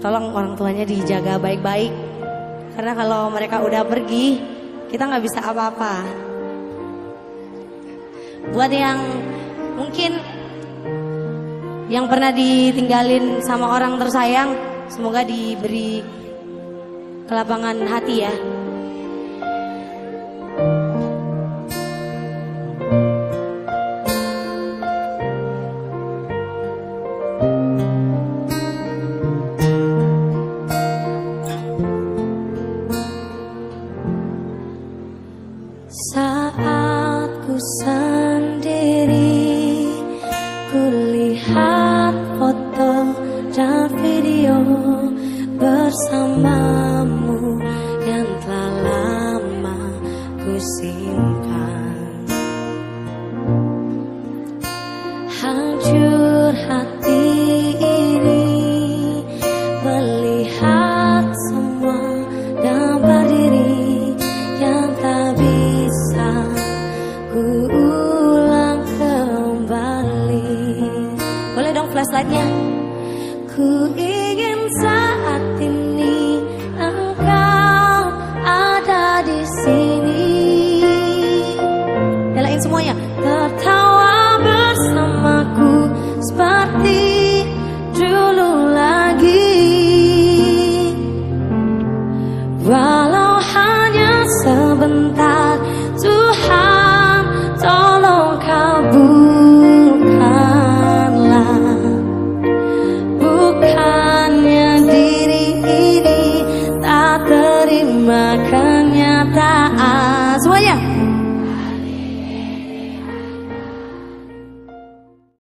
Tolong orang tuanya dijaga baik-baik. Karena kalau mereka udah pergi, kita nggak bisa apa-apa. Buat yang mungkin yang pernah ditinggalin sama orang tersayang, semoga diberi kelapangan hati ya. Saat ku sendiri Kulihat foto dan video Bersamamu yang telah lama ku simpan. Hancur flashlightnya Ku ingin saat ini engkau ada di sini. Nyalain semuanya. Tertawa bersamaku seperti dulu lagi. Walau hanya sebentar.